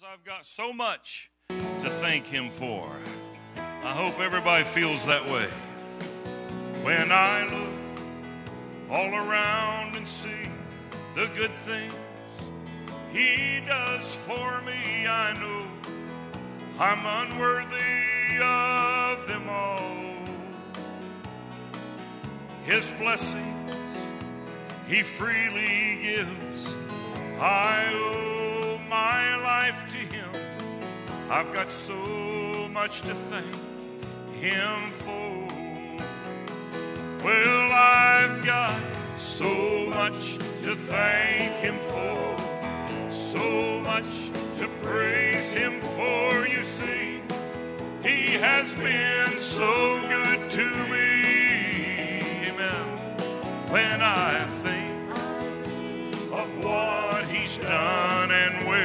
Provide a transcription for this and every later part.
says, I've got so much to thank Him for. I hope everybody feels that way. When I look all around and see the good things He does for me, I know I'm unworthy of them all. His blessings He freely gives. I owe my life. I've got so much to thank Him for. Well, I've got so much to thank Him for, so much to praise Him for. You see, He has been so good to me. Amen. When I think of what He's done and where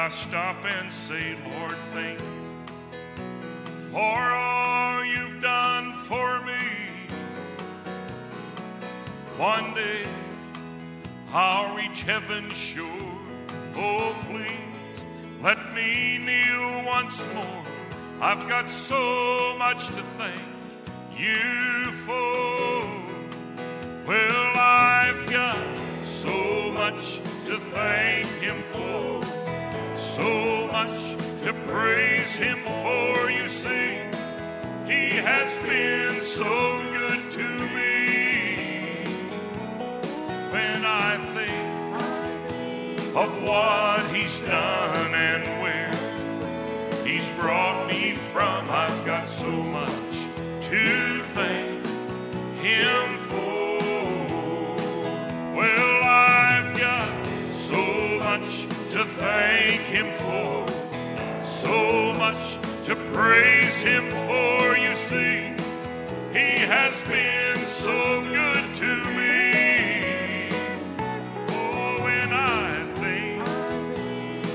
I stop and say, Lord, thank you for all you've done for me. One day I'll reach heaven's shore. Oh, please let me kneel once more. I've got so much to thank you for. Well, I've got so much to thank Him for, so much to praise Him for. You see, He has been so good to me. When I think of what He's done and where He's brought me from, I've got so much to thank Him for. Well, I've got so much to thank for, so much to praise Him for. You see, He has been so good to me. Oh, when I think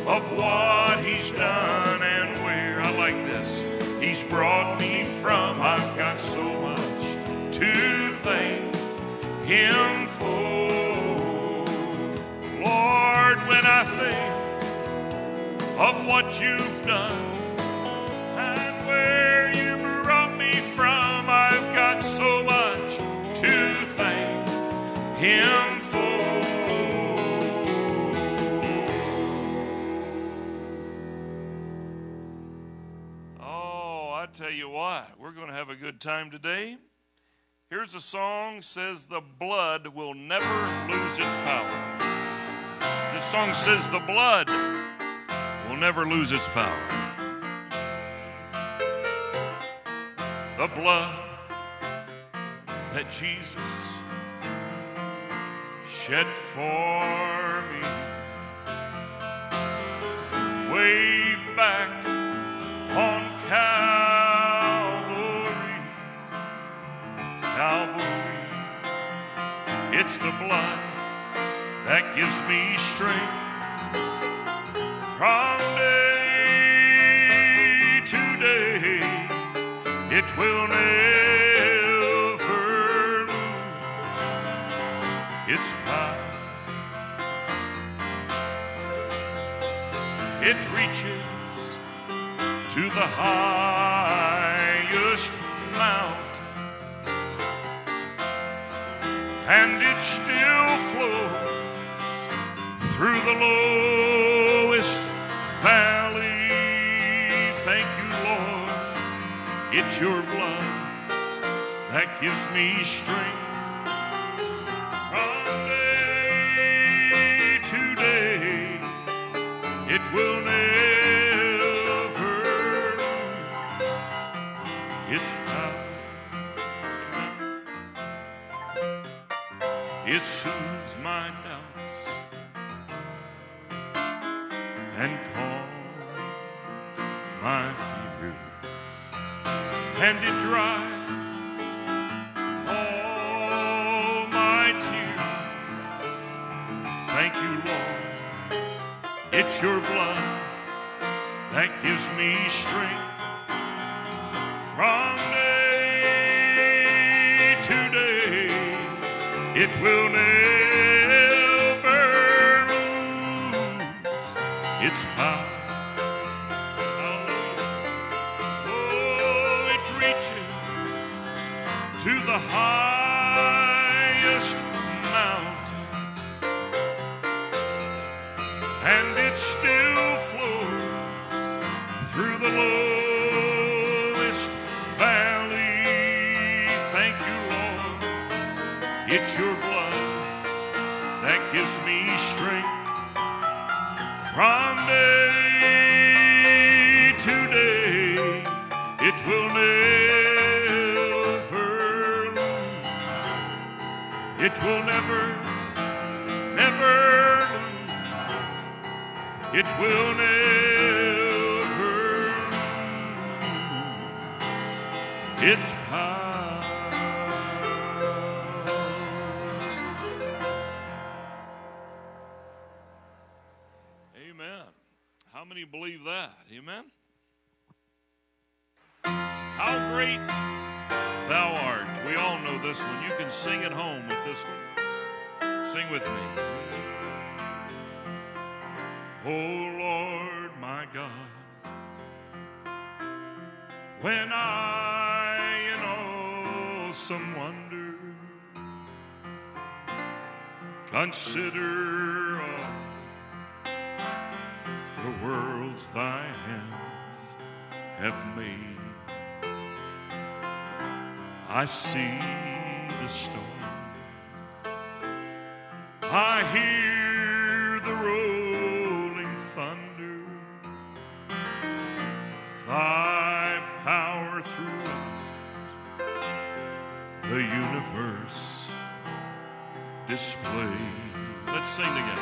of what He's done and where I like this, He's brought me from, I've got so much to thank Him for. Lord, when I think of what you've done and where you brought me from, I've got so much to thank Him for. Oh, I tell you what, we're going to have a good time today. Here's a song says the blood will never lose its power. This song says the blood will never lose its power. The blood that Jesus shed for me way back on Calvary. Calvary, it's the blood that gives me strength from day to day. It will never lose its power. It reaches to the highest mountain and it still flows through the lowest valley. Thank you, Lord. It's your blood that gives me strength It's your blood that gives me strength from day to day. It will never lose its power. The highest mountain, and it still flows through the lowest valley. Thank you, Lord. It's your blood that gives me strength from day to day. It will never It will never, never lose. It will never lose its power. Amen. How many believe that? Amen. How great this one. You can sing at home with this one. Sing with me. Oh Lord, my God, when I in awesome wonder consider all the worlds thy hands have made. I see the stars. I hear the rolling thunder. Thy power throughout the universe displayed. Let's sing together.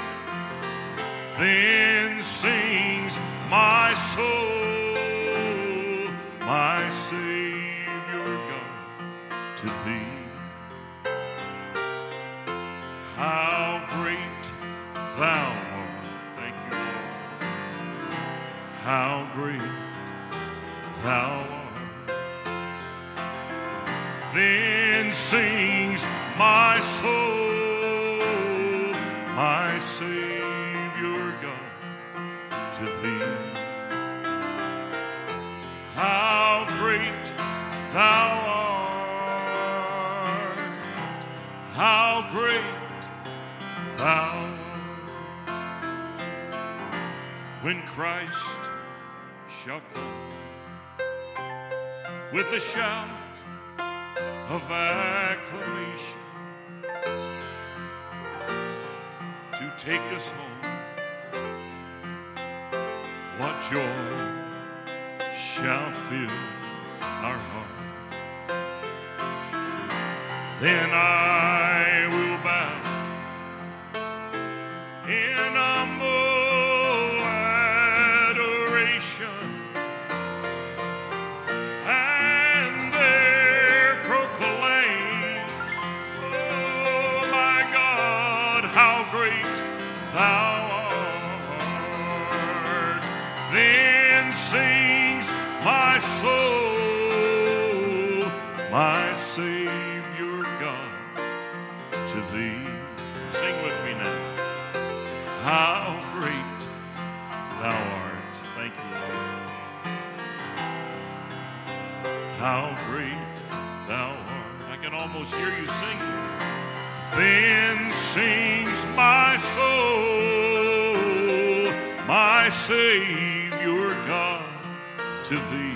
Then sings my soul, my Savior God, to thee. How great thou art, how great thou art. When Christ shall come with a shout of acclamation to take us home. What joy shall fill our hearts? Then I will bow in humble adoration and there proclaim, Oh my God, how great thou art. Then sings my soul, my Savior God, to thee. Sing with me now. How great thou art. Thank you, Lord. How great thou art. I can almost hear you singing. Then sings my soul, my Savior God, to thee.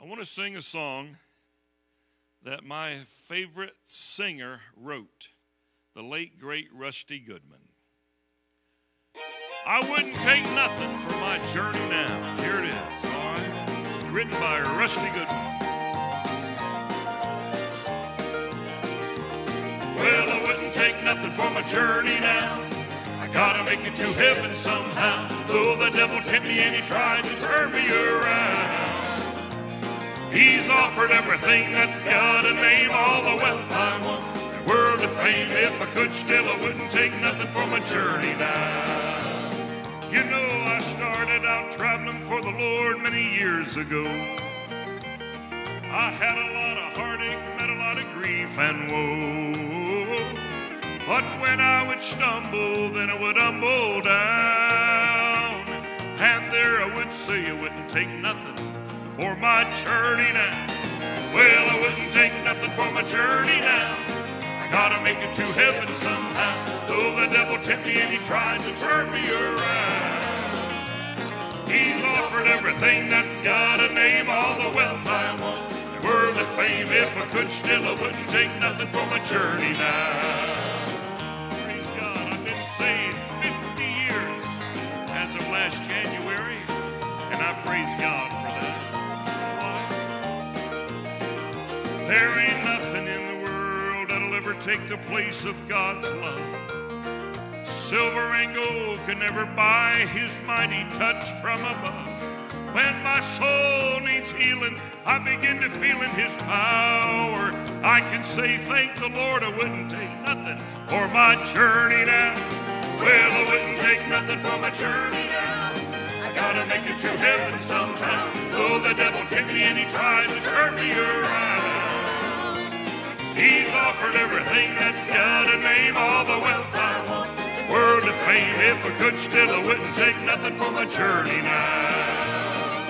I want to sing a song that my favorite singer wrote, the late, great Rusty Goodman. I wouldn't take nothing for my journey now. Here it is, all right? Written by Rusty Goodman. Well, I wouldn't take nothing for my journey now. I gotta make it to heaven somehow. Though the devil tempt me and he tries to turn me around. He's offered everything that's got a name, all the wealth I want, world of fame. If I could still, I wouldn't take nothing for my journey now. You know, I started out traveling for the Lord many years ago. I had a lot of heartache, met a lot of grief and woe. But when I would stumble, then I would humble down. And there I would say I wouldn't take nothing for my journey now. Well, I wouldn't take nothing for my journey now. I gotta make it to heaven somehow. Though the devil tempt me and he tries to turn me around. He's offered everything that's got a name, all the wealth I want, worldly fame. If I could still, I wouldn't take nothing for my journey now. Praise God, I've been saved 50 years as of last January, and I praise God There ain't nothing in the world that'll ever take the place of God's love. Silver and gold can never buy his mighty touch from above. When my soul needs healing, I begin to feel in his power. I can say, Thank the Lord, I wouldn't take nothing for my journey now. Well, I wouldn't take nothing for my journey now. I gotta make it to heaven somehow. Though the devil tempt me and he tries to turn me around. He's offered everything that's got a name, all the wealth I want, world of fame. If I could still, I wouldn't take nothing for my journey now.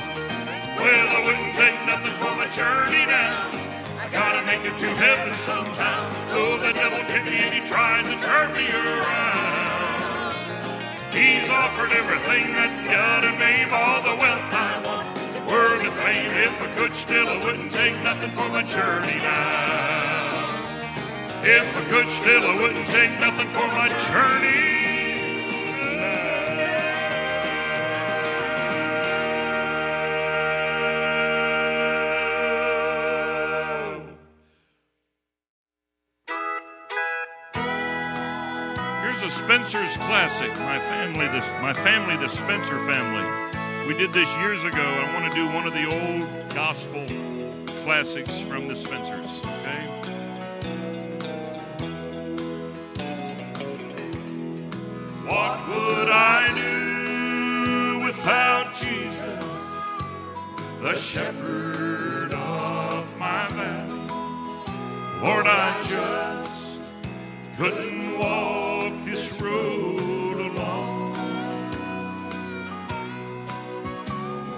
Well, I wouldn't take nothing for my journey now. I gotta make it to heaven somehow. Though the devil tempt me and he tries to turn me around. He's offered everything that's got a name, all the wealth I want, world of fame. If I could still, I wouldn't take nothing for my journey now. If I could still, I wouldn't take nothing for my journey. Here's a Spencer's classic. My family, this my family, the Spencer family. We did this years ago. I want to do one of the old gospel classics from the Spencers. Okay. Would I do without Jesus, the shepherd of my valley? Lord, I just couldn't walk this road alone.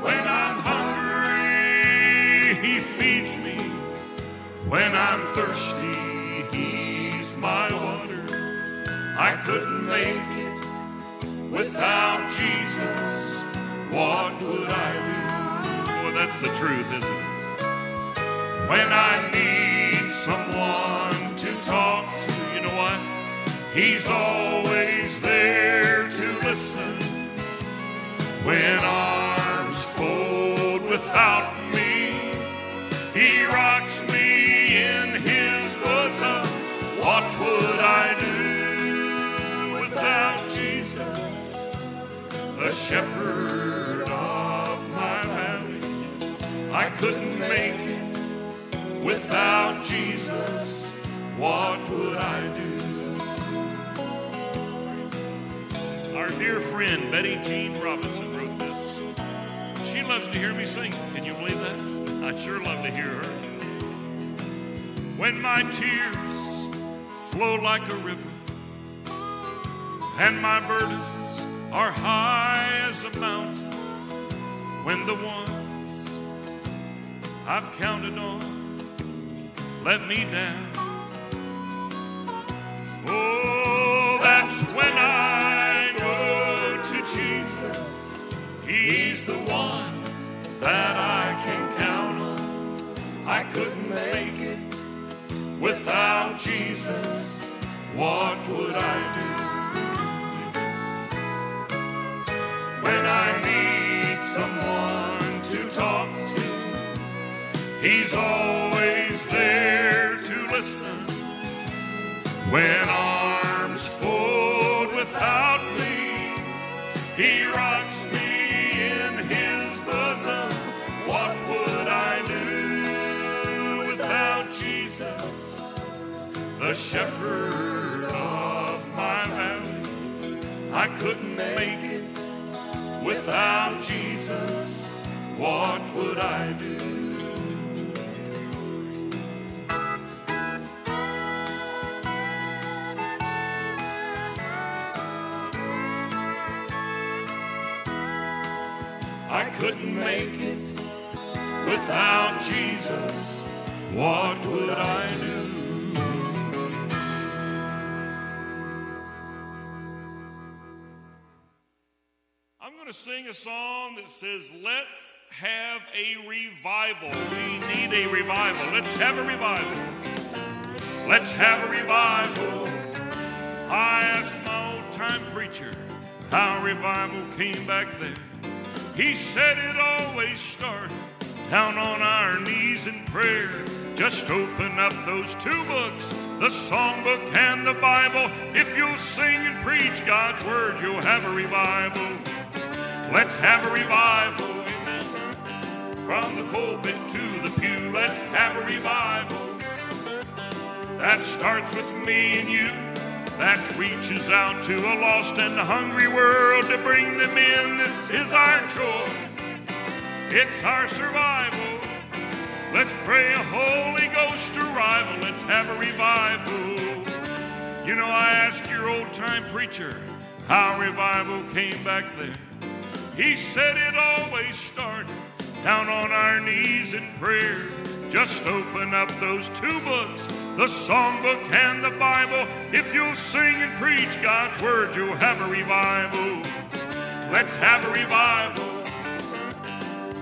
When I'm hungry, He feeds me. When I'm thirsty, He's my water. I couldn't make without Jesus. What would I do? Boy, that's the truth, isn't it? When I need someone to talk to, you know what? He's always there to listen. When arms shepherd of my valley? I couldn't make it without Jesus. What would I do? Our dear friend Betty Jean Robinson wrote this. She loves to hear me sing. Can you believe that? I sure love to hear her. When my tears flow like a river and my burdens are high as a mountain, when the ones I've counted on let me down. Oh, that's when I when arms fold without me. He rocks me in his bosom. What would I do without Jesus, the shepherd of my valley? I couldn't make it without Jesus. What would I do? I couldn't make it without Jesus. What would I do? I'm going to sing a song that says, Let's have a revival. We need a revival. Let's have a revival. Let's have a revival. I asked my old time preacher how revival came back there. He said it always started down on our knees in prayer. Just open up those two books, the songbook and the Bible. If you'll sing and preach God's word, you'll have a revival. Let's have a revival. From the pulpit to the pew, let's have a revival. That starts with me and you that reaches out to a lost and hungry world to bring them in. This is our joy, it's our survival. Let's pray a Holy Ghost arrival. Let's have a revival. You know, I asked your old time preacher how revival came back there. He said it always started down on our knees in prayer. Just open up those two books, the songbook and the Bible. If you'll sing and preach God's word, you'll have a revival. Let's have a revival.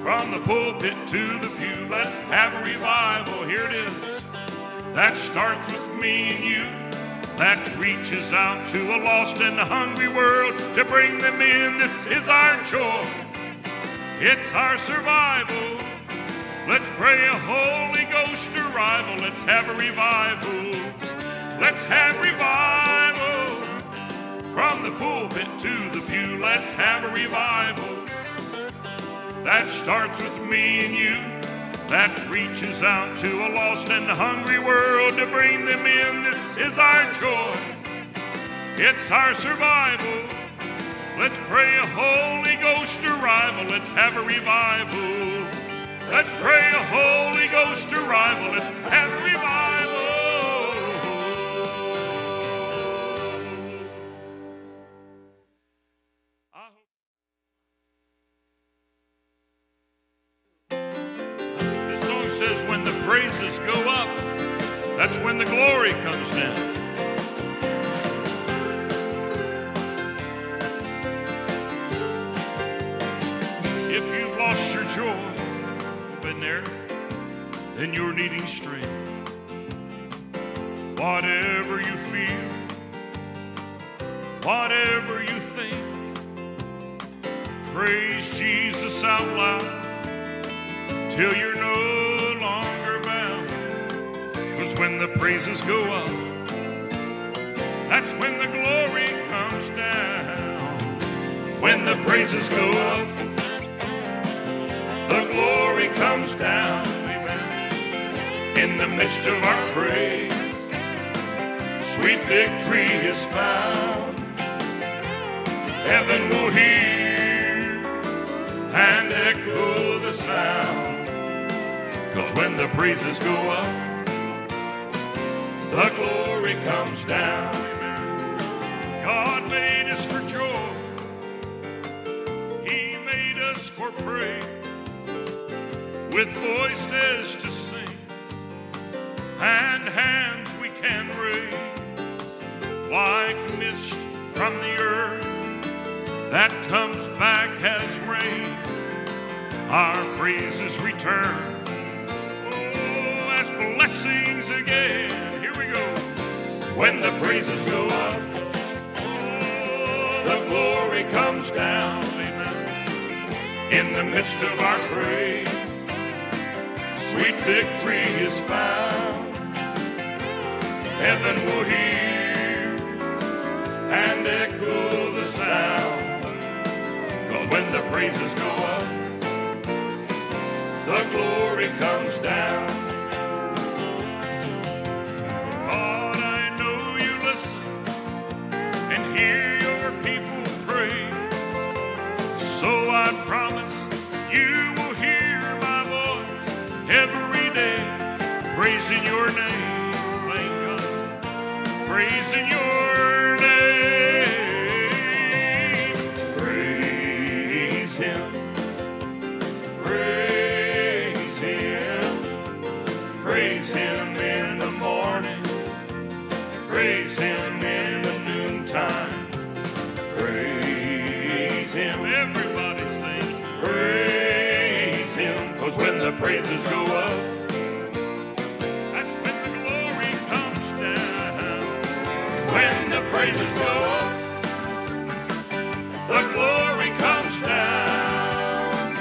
From the pulpit to the pew, let's have a revival. Here it is. That starts with me and you. That reaches out to a lost and hungry world to bring them in. This is our joy. It's our survival. Let's pray a Holy Ghost arrival. Let's have a revival. Let's have revival. From the pulpit to the pew, let's have a revival. That starts with me and you. That reaches out to a lost and hungry world to bring them in. This is our joy. It's our survival. Let's pray a Holy Ghost arrival. Let's have a revival. Let's pray a Holy Ghost arrival. Let's have Whatever you feel, whatever you think, praise Jesus out loud till you're no longer bound. Cause when the praises go up, that's when the glory comes down. When the praises go up, the glory comes down, amen. In the midst of our praise, sweet victory is found. Heaven will hear and echo the sound. Cause when the praises go up, the glory comes down. God made us for joy. He made us for praise with voices to sing and hands we can raise from the earth that comes back as rain. Our praises return oh, as blessings again. Here we go. When the praises go up, oh, the glory comes down. Amen in the midst of our praise. sweet victory is found. Heaven will hear and echo the sound. Cause when the praises go up, the glory comes down. God, I know you listen and hear your people praise. So I promise you will hear my voice every day, praising your name. Thank God, praising your praises go up, that's when the glory comes down. When the praises go up, the glory comes down.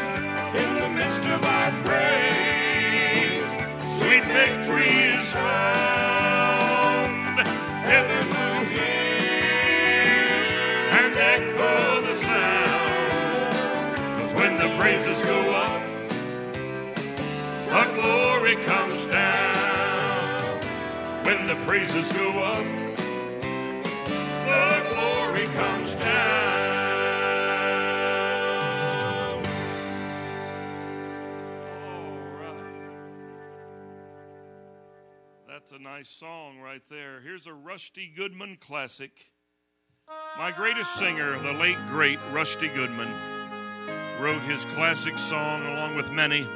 In the midst of our praise, sweet victory is found. Heaven will hear and echo the sound. Cause when the praises go When the praises go up, the glory comes down. All right. That's a nice song right there. Here's a Rusty Goodman classic. My greatest singer, the late great Rusty Goodman, wrote his classic song along with many.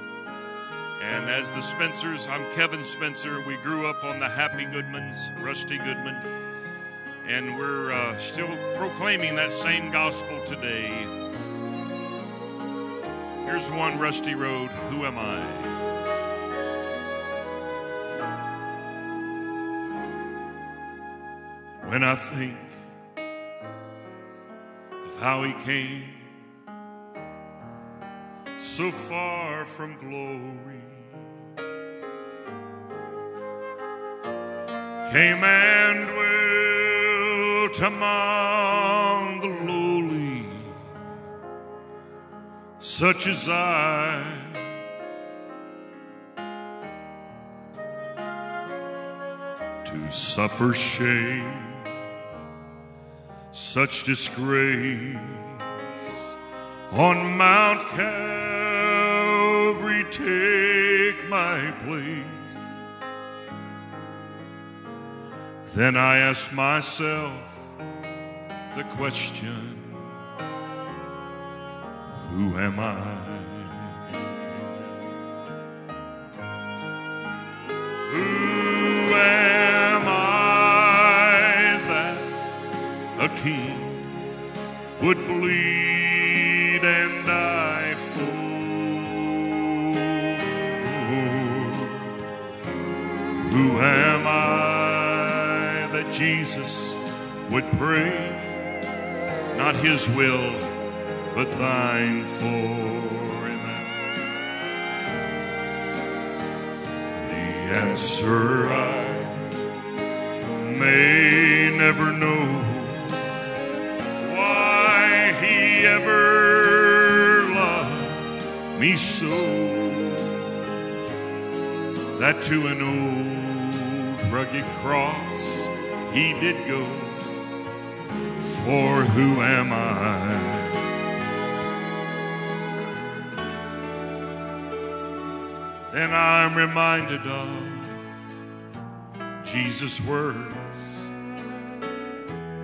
And as the Spencers, I'm Kevin Spencer. We grew up on the Happy Goodmans, Rusty Goodman. And we're uh, still proclaiming that same gospel today. Here's one Rusty Road Who Am I? When I think of how he came so far from glory, came and dwelt among the lowly, such as I. To suffer shame, such disgrace on Mount Calvary, take my place. Then I ask myself the question Who am I? Who am I that a king would bleed and die for? Who am I Jesus would pray, not his will, but thine for? Amen. The answer I may never know why he ever loved me so that to an old rugged cross he did go. For who am I? Then I'm reminded of Jesus' words.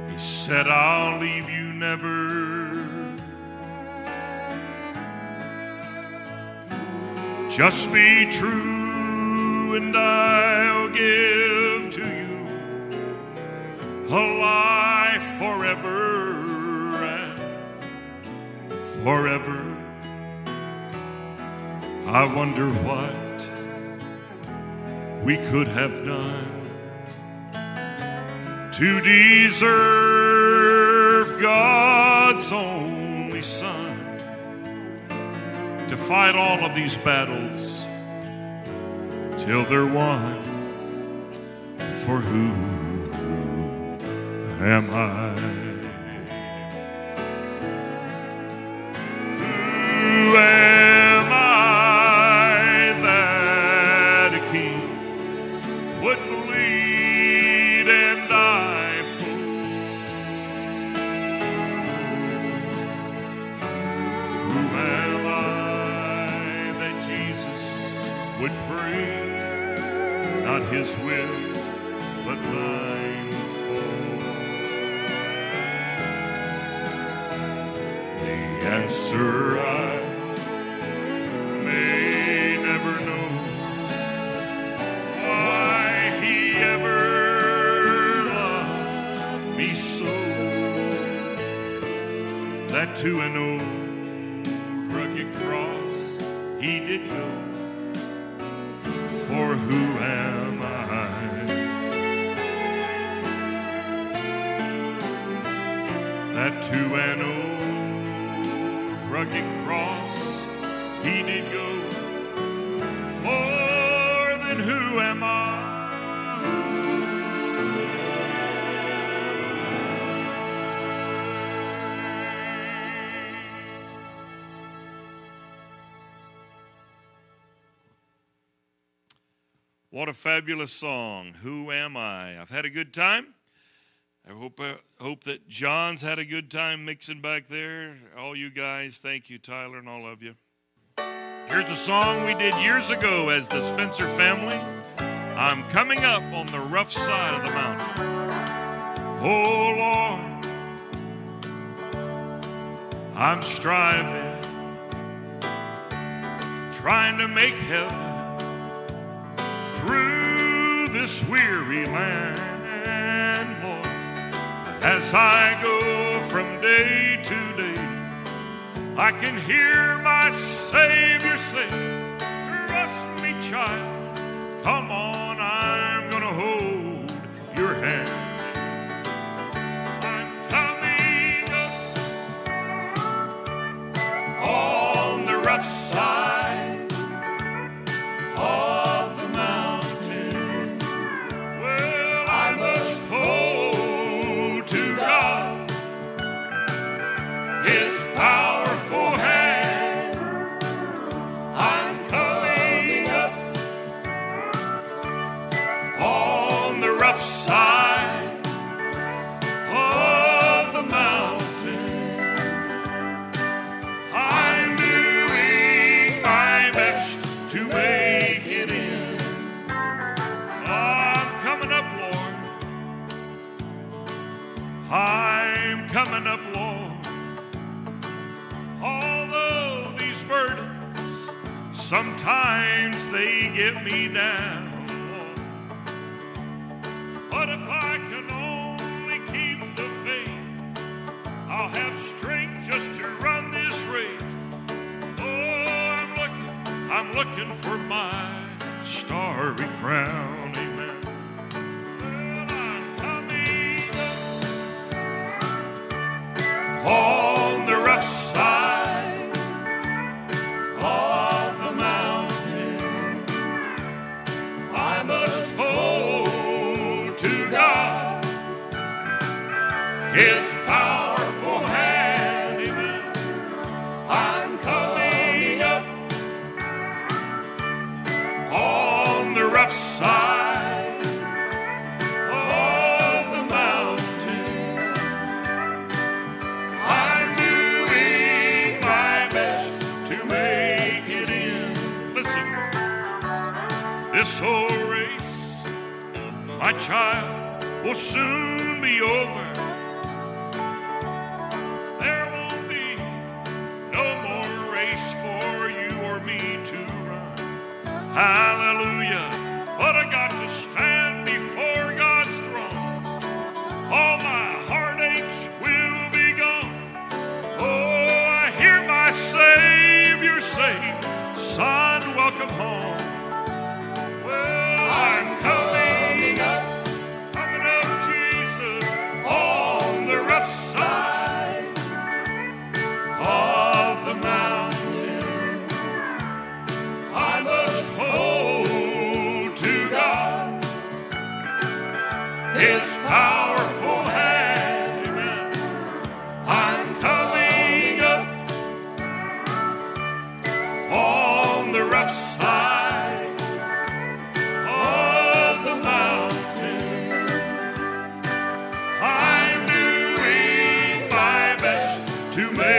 He said, I'll leave you never. Just be true, and I'll give to you a life forever and forever. I wonder what we could have done to deserve God's only Son to fight all of these battles till they're won For who am I? Who am I that a king would bleed and die for? Who am I that Jesus would pray, not his will, but thine answer I may never know why he ever loved me so. That to an old What a fabulous song. Who am I? I've had a good time. I hope uh, hope that John's had a good time mixing back there. All you guys, thank you, Tyler, and all of you. Here's a song we did years ago as the Spencer family. I'm coming up on the rough side of the mountain. Oh Lord, I'm striving, trying to make heaven through this weary land, Lord. As I go from day to day, I can hear my Savior say, Trust me, child. Come on, I'm gonna hold your hand. I'm coming up on the rough looking, for my starry to make.